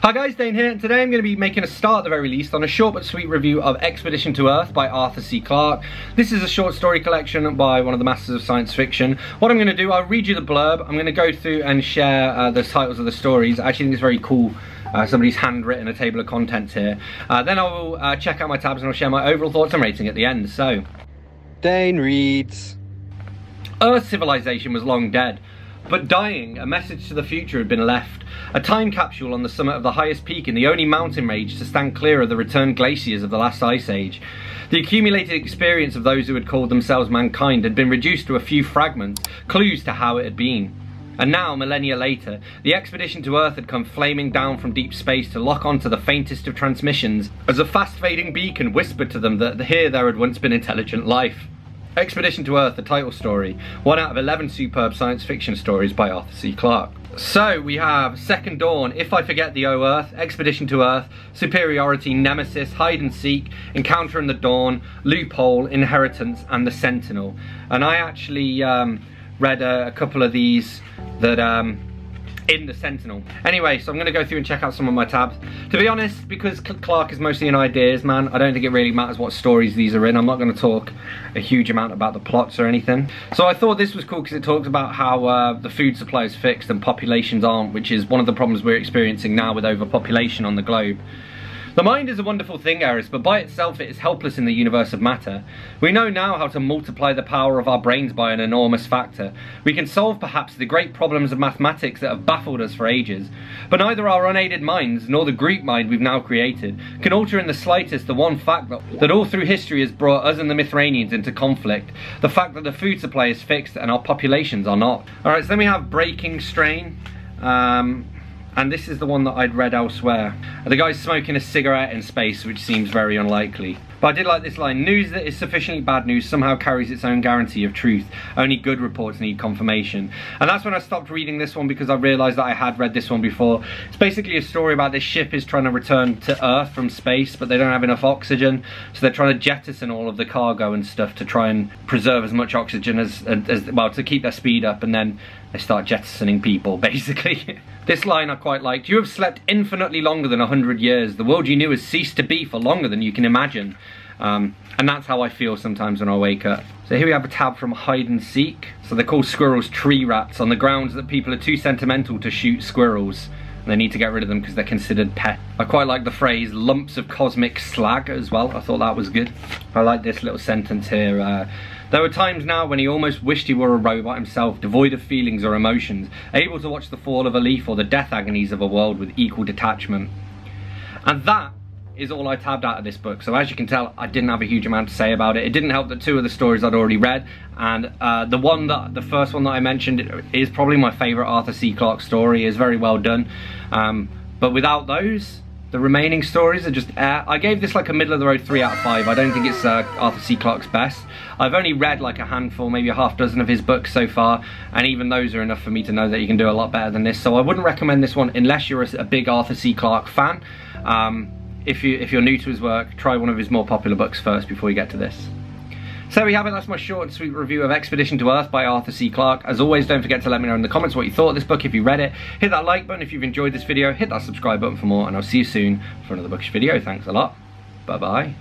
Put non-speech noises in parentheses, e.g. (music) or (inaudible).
Hi guys, Dane here, and today I'm going to be making a start at the very least on a short but sweet review of Expedition to Earth by Arthur C. Clarke. This is a short story collection by one of the masters of science fiction. What I'm going to do, I'll read you the blurb, I'm going to go through and share uh, the titles of the stories. I actually think it's very cool uh, somebody's handwritten a table of contents here. Uh, then I will uh, check out my tabs and I'll share my overall thoughts and rating at the end. So, Dane reads. Earth civilization was long dead, but dying, a message to the future had been left. A time capsule on the summit of the highest peak in the only mountain range to stand clear of the returned glaciers of the last ice age. The accumulated experience of those who had called themselves mankind had been reduced to a few fragments, clues to how it had been. And now, millennia later, the expedition to Earth had come flaming down from deep space to lock onto the faintest of transmissions, as a fast-fading beacon whispered to them that here there had once been intelligent life. Expedition to Earth, the title story, one out of 11 superb science fiction stories by Arthur C. Clarke. So we have Second Dawn, If I Forget Thee O Earth, Expedition to Earth, Superiority, Nemesis, Hide and Seek, Encounter in the Dawn, Loophole, Inheritance, and The Sentinel. And I actually um, read a, a, couple of these that um, in the Sentinel. Anyway, so I'm to go through and check out some of my tabs. To be honest, because Clarke is mostly in ideas, man, I don't think it really matters what stories these are in. I'm not going to talk a huge amount about the plots or anything. So I thought this was cool because it talks about how uh, the food supply is fixed and populations aren't, which is one of the problems we're experiencing now with overpopulation on the globe. The mind is a wonderful thing, Eris, but by itself it is helpless in the universe of matter. We know now how to multiply the power of our brains by an enormous factor. We can solve perhaps the great problems of mathematics that have baffled us for ages. But neither our unaided minds, nor the group mind we've now created, can alter in the slightest the one fact that, that all through history has brought us and the Mithranians into conflict. The fact that the food supply is fixed and our populations are not. Alright, so then we have Breaking Strain. Um, and this is the one that I'd read elsewhere. The guy's smoking a cigarette in space, which seems very unlikely. But I did like this line, news that is sufficiently bad news somehow carries its own guarantee of truth. Only good reports need confirmation. And that's when I stopped reading this one because I realised that I had read this one before. It's basically a story about this ship is trying to return to Earth from space, but they don't have enough oxygen. So they're trying to jettison all of the cargo and stuff to try and preserve as much oxygen as, as well, to keep their speed up. And then they start jettisoning people, (laughs) basically. this line I quite liked. You have slept infinitely longer than a hundred years. The world you knew has ceased to be for longer than you can imagine. Um, and that's how I feel sometimes when I wake up. So here we have a tab from Hide and Seek. So they're called squirrels tree rats on the grounds that people are too sentimental to shoot squirrels. And they need to get rid of them because they're considered pet. I quite like the phrase lumps of cosmic slag as well. I thought that was good. I like this little sentence here. Uh, there were times now when he almost wished he were a robot himself, devoid of feelings or emotions, able to watch the fall of a leaf or the death agonies of a world with equal detachment. And that is all I tabbed out of this book. So as you can tell, I didn't have a huge amount to say about it. It didn't help that two of the stories I'd already read, and uh, the one that, the first one that I mentioned is probably my favorite Arthur C. Clarke story. is very well done. Um, but without those, the remaining stories are just air. I gave this like a middle of the road 3 out of 5. I don't think it's uh, Arthur C. Clarke's best. I've only read like a handful, maybe a half dozen of his books so far, and even those are enough for me to know that you can do a lot better than this. So I wouldn't recommend this one unless you're a, a big Arthur C. Clarke fan. Um, if, you, if you're new to his work, try one of his more popular books first before you get to this. So we have it, that's my short and sweet review of Expedition to Earth by Arthur C. Clarke. As always, don't forget to let me know in the comments what you thought of this book if you read it. Hit that like button if you've enjoyed this video, hit that subscribe button for more, and I'll see you soon for another bookish video. Thanks a lot. Bye-bye.